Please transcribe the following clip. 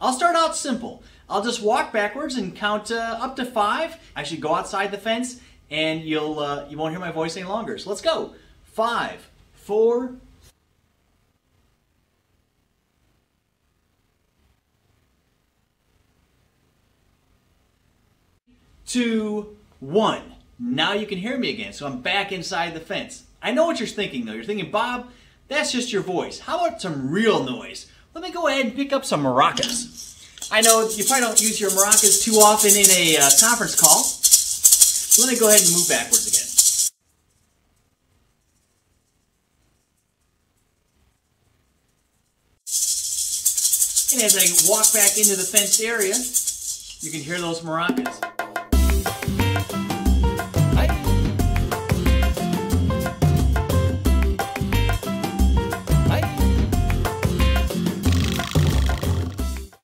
I'll start out simple. I'll just walk backwards and count uh, up to five. Should go outside the fence and you'll uh, you won't hear my voice any longer. So let's go. Five, four, two, one. Now you can hear me again, so I'm back inside the fence. I know what you're thinking though. You're thinking, Bob, that's just your voice. How about some real noise? Let me go ahead and pick up some maracas. I know you probably don't use your maracas too often in a uh, conference call. Let me go ahead and move backwards again. And as I walk back into the fenced area, you can hear those maracas.